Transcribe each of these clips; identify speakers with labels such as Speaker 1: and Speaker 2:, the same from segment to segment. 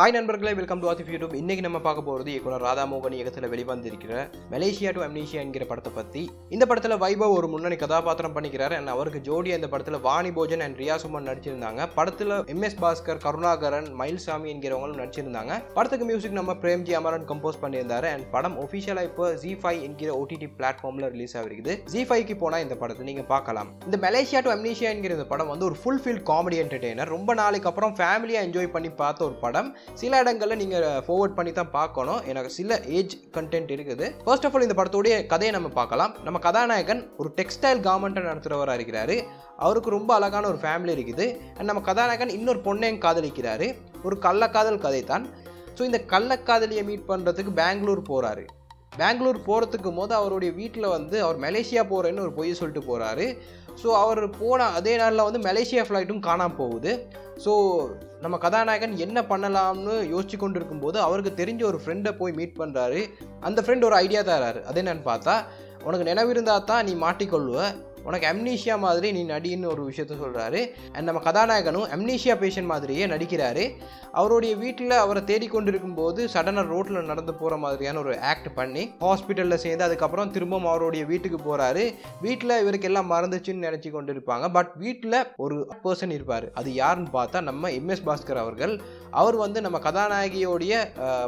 Speaker 1: Hi நண்பர்களே welcome to Asif YouTube இன்றைக்கி நம்ம பார்க்க போகிறது இயக்குனர் ராதாமோகன் இயக்கத்தில் வெளிவந்திருக்கிற மலேசியா டு அம்னீஷியா என்கிற படத்தை பற்றி இந்த படத்தில் வைபவ் ஒரு முன்னணி கதாபாத்திரம் பண்ணிக்கிறார். அண்ட் அவருக்கு ஜோடியா இந்த படத்தில் வாணி போஜன் அண்ட் ரியா சுமன் நடிச்சிருந்தாங்க. படத்தில் எம்எஸ் பாஸ்கர் கருணாகரன் மயில்சாமி என்கிறவங்களும் நடிச்சிருந்தாங்க. படத்துக்கு மியூசிக் நம்ம பிரேம்ஜி அமரன் கம்போஸ் பண்ணியிருந்தாரு. அண்ட் படம் ஒஃபிஷியலாக இப்போ ஜி ஃபைவ் என்கிற ஓடிடி பிளாட்ஃபார்மில் ரிலீஸ் ஆகிருக்குது. ஜி ஃபைவ்க்கு போனால் இந்த படத்தை நீங்கள் பார்க்கலாம். இந்த மலேசியா டு அம்னீஷியா என்கிற இந்த படம் வந்து ஒரு ஃபுல் ஃபீல் காமெடி என்டர்டெய்னர் ரொம்ப நாளைக்கு அப்புறம் ஃபேமிலியாக என்ஜாய் பண்ணி பார்த்த ஒரு படம். சில இடங்களில் நீங்கள் ஃபார்வர்ட் பண்ணி தான் பார்க்கணும். எனக்கு சில ஏஜ் கண்டென்ட் இருக்குது. ஃபர்ஸ்ட் ஆஃப் ஆல் இந்த படத்துடைய கதையை நம்ம பார்க்கலாம். நம்ம கதாநாயகன் ஒரு டெக்ஸ்டைல் கார்மெண்ட்டை நடத்துகிறவராக இருக்கிறாரு. அவருக்கு ரொம்ப அழகான ஒரு ஃபேமிலி இருக்குது. அண்ட் நம்ம கதாநாயகன் இன்னொரு பொண்ணையும் காதலிக்கிறாரு. ஒரு கள்ளக்காதல் கதை தான் ஸோ இந்த கள்ளக்காதலியை மீட் பண்ணுறதுக்கு பெங்களூர் போகிறாரு பெங்களூர் போகிறதுக்கு போது அவருடைய வீட்டில் வந்து அவர் மலேசியா போகிறேன்னு ஒரு பொய் சொல்லிட்டு போகிறாரு ஸோ அவர் போன அதே நாளில் வந்து மலேசியா ஃப்ளைட்டும் காணாமல் போகுது. ஸோ நம்ம கதாநாயகன் என்ன பண்ணலாம்னு யோசிச்சு கொண்டு இருக்கும்போது அவருக்கு தெரிஞ்ச ஒரு ஃப்ரெண்டை போய் மீட் பண்ணுறாரு அந்த ஃப்ரெண்ட் ஒரு ஐடியா தராரு. அது என்னன்னு பார்த்தா உனக்கு நினைவிருந்தா தான் நீ மாட்டிக்கொள்ளுவ. உனக்கு அம்னீஷியா மாதிரி நீ நடின்னு ஒரு விஷயத்த சொல்கிறாரு அண்ட் நம்ம கதாநாயகனும் அம்னீஷியா பேஷண்ட் மாதிரியே நடிக்கிறாரு. அவருடைய வீட்டில் அவரை தேடிக்கொண்டு இருக்கும்போது சடனாக ரோட்டில் நடந்து போகிற மாதிரியான ஒரு ஆக்ட் பண்ணி ஹாஸ்பிட்டலில் சேர்ந்து அதுக்கப்புறம் திரும்பவும் அவருடைய வீட்டுக்கு போகிறாரு வீட்டில் இவருக்கு எல்லாம் மறந்துச்சுன்னு நினச்சி கொண்டு இருப்பாங்க பட் வீட்டில் ஒரு பர்சன் இருப்பார். அது யாருன்னு பார்த்தா நம்ம எம்எஸ் பாஸ்கர் அவர்கள். அவர் வந்து நம்ம கதாநாயகியோடைய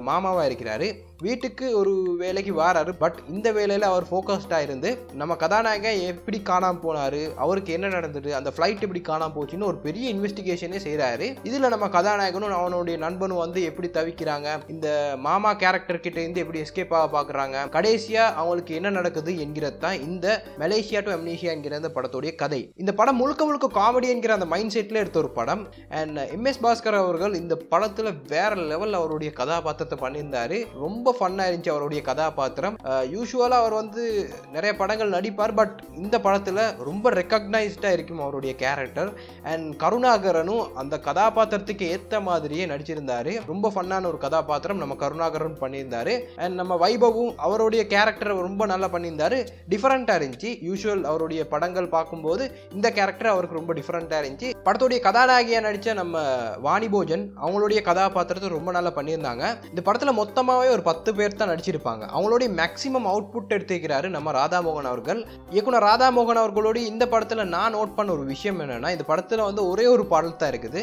Speaker 1: மாமாவாக இருக்கிறாரு. வீட்டுக்கு ஒரு வேலைக்கு வராரு பட் இந்த வேலையில் அவர் ஃபோக்கஸ்டாக இருந்து நம்ம கதாநாயகன் எப்படி காணாமல் போனார் அவருக்கு என்ன நடந்தது அந்த ஃப்ளைட் எப்படி காணாமல் போச்சுன்னு ஒரு பெரிய இன்வெஸ்டிகேஷனே செய்கிறாரு இதில் நம்ம கதாநாயகனும் அவனுடைய நண்பனும் வந்து எப்படி தவிக்கிறாங்க இந்த மாமா கேரக்டர் கிட்ட இருந்து எப்படி எஸ்கேப் ஆக பார்க்குறாங்க கடைசியாக அவங்களுக்கு என்ன நடக்குது என்கிறது தான் இந்த மலேசியா டு அம்னேஷியா என்கிற அந்த படத்துடைய கதை. இந்த படம் முழுக்க முழுக்க காமெடி என்கிற அந்த மைண்ட் செட்டில் எடுத்த ஒரு படம். அண்ட் எம்எஸ் பாஸ்கர் அவர்கள் இந்த படத்தில் வேற லெவலில் அவருடைய கதாபாத்திரத்தை பண்ணியிருந்தார். ரொம்ப ஃபன்னாக இருந்துச்சு அவருடைய கதாபாத்திரம். யூஸ்வலாக அவர் வந்து நிறைய படங்கள் நடிப்பார் பட் இந்த படத்தில் ரொம்ப ரெக்கக்னைஸ்டாக இருக்கும் அவருடைய கேரக்டர் அண்ட் கருணாகரனும் அந்த கதாபாத்திரத்துக்கு ஏற்ற மாதிரியே நடிச்சிருந்தாரு. ரொம்ப ஃபன்னான ஒரு கதாபாத்திரம் நம்ம கருணாகரன் பண்ணியிருந்தாரு. அண்ட் நம்ம வைபவும் அவருடைய கேரக்டர் ரொம்ப நல்லா பண்ணியிருந்தாரு. டிஃப்ரெண்ட்டாக இருந்துச்சு. யூஸ்வல் அவருடைய படங்கள் பார்க்கும்போது இந்த கேரக்டர் அவருக்கு ரொம்ப டிஃப்ரெண்ட்டாக இருந்துச்சு. படத்துடைய கதாநாயகியாக நடித்த நம்ம வாணிபோஜன் அவங்களுடைய கதாபாத்திரத்தை ரொம்ப நல்லா பண்ணியிருந்தாங்க. இந்த படத்தில் மொத்தமாகவே ஒரு பத்து பத்து பேர் தான் நடிச்சிருப்பாங்க. அவங்களுடைய மேக்ஸிமம் அவுட்புட் எடுத்துக்கிறாரு நம்ம ராதாமோகன் அவர்கள். இயக்குனர் ராதாமோகன் அவர்களுடைய இந்த படத்தில் நான் நோட் பண்ண ஒரு விஷயம் என்னென்னா இந்த படத்தில் வந்து ஒரே ஒரு பாடல் தான் இருக்குது.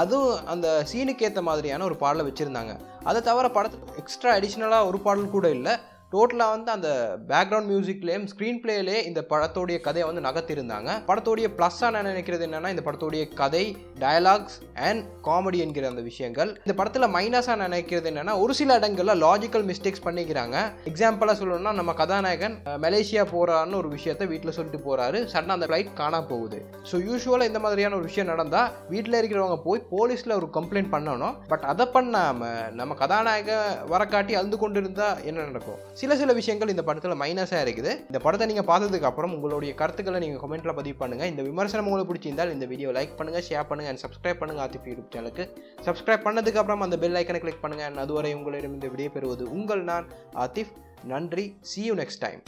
Speaker 1: அதுவும் அந்த சீனுக்கு ஏற்ற மாதிரியான ஒரு பாடலை வச்சுருந்தாங்க. அதை தவிர படத்தில் எக்ஸ்ட்ரா அடிஷ்னலாக ஒரு பாடல் கூட இல்லை. டோட்டலாக வந்து அந்த பேக்ரவுண்ட் மியூசிக்லேயும் ஸ்க்ரீன் பிளேலே இந்த படத்தோடைய கதையை வந்து நகர்த்திருந்தாங்க படத்தோடைய ப்ளஸ்ஸாக நான் நினைக்கிறது என்னென்னா இந்த படத்தோடைய கதை டயலாக்ஸ் அண்ட் காமெடி என்கிற அந்த விஷயங்கள். இந்த படத்தில் மைனஸாக நினைக்கிறது என்னென்னா ஒரு சில இடங்களில் லாஜிக்கல் மிஸ்டேக்ஸ் பண்ணிக்கிறாங்க. எக்ஸாம்பிளாக சொல்லணும்னா நம்ம கதாநாயகன் மலேசியா போகிறான்னு ஒரு விஷயத்த வீட்டில் சொல்லிட்டு போகிறாரு சடனாக அந்த ஃப்ளைட் காணா போகுது. ஸோ யூஸ்வலாக இந்த மாதிரியான ஒரு விஷயம் நடந்தால் வீட்டில் இருக்கிறவங்க போய் போலீஸில் ஒரு கம்ப்ளைண்ட் பண்ணணும். பட் அதை பண்ணாமல் நம்ம கதாநாயகன் வரக்காட்டி அழுது கொண்டு இருந்தால் என்ன நடக்கும்? சில சில விஷயங்கள் இந்த படத்தில் மைனஸாக இருக்குது. இந்த படத்தை நீங்கள் பார்த்ததுக்கு அப்புறம் உங்களுடைய கருத்துக்களை நீங்கள் கமெண்ட்டில் பதிவு பண்ணுங்கள் இந்த விமர்சனம் உங்களுக்கு பிடிச்சிருந்தால் இந்த வீடியோ லைக் பண்ணுங்கள் ஷேர் பண்ணுங்கள் அண்ட் சப்ஸ்கிரைப் பண்ணுங்கள் ஆத்திப் யூடியூப் சேனலுக்கு. சப்ஸ்கிரைப் பண்ணதுக்கு அப்புறம் அந்த பெல் ஐக்கனை கிளிக் பண்ணுங்கள் அண்ட் அதுவரை உங்களிடம் இந்த விடைபெறுவது உங்கள் நான் ஆத்திஃப் நன்றி. C you next time